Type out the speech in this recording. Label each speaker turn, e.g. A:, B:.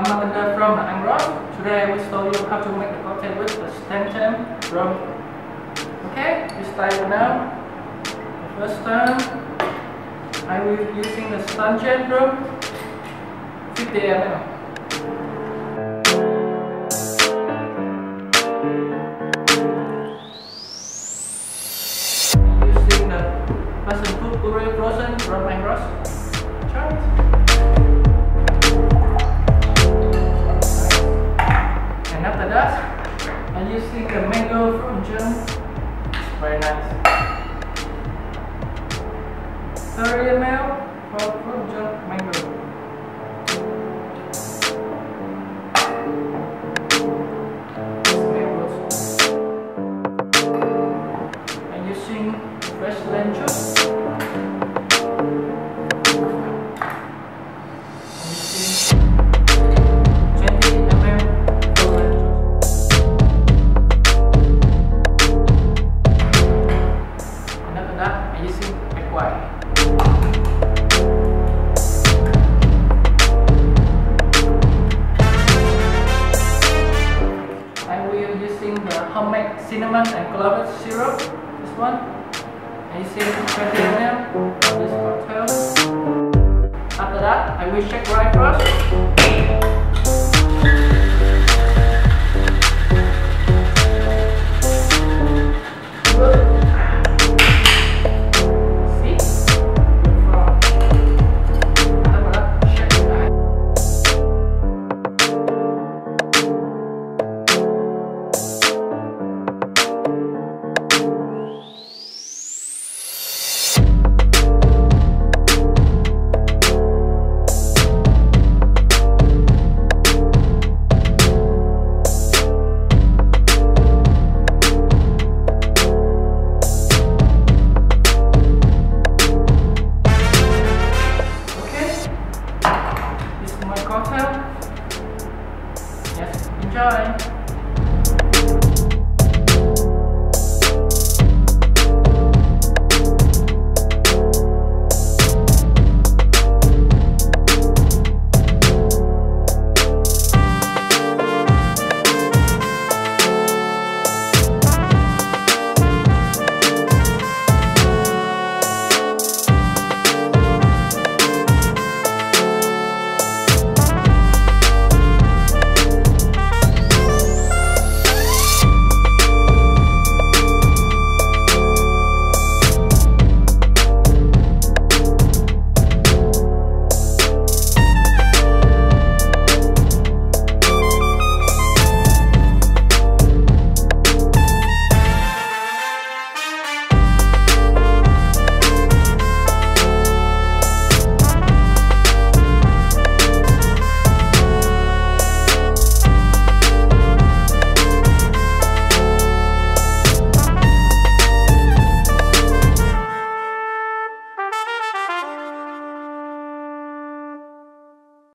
A: I'm Amanda from Andros. Today I will show you how to make the cocktail with the Stanton rum. Okay, we start now. First time, I will be using the Stanton rum, 50 ml. Using the passion fruit puree frozen from Andros. Try mango from June. Very nice. 30 ml that, I'm using the homemade cinnamon and clover syrup. This one. I'm using 20 ml this cocktail. After that, I will shake right first. Enjoy!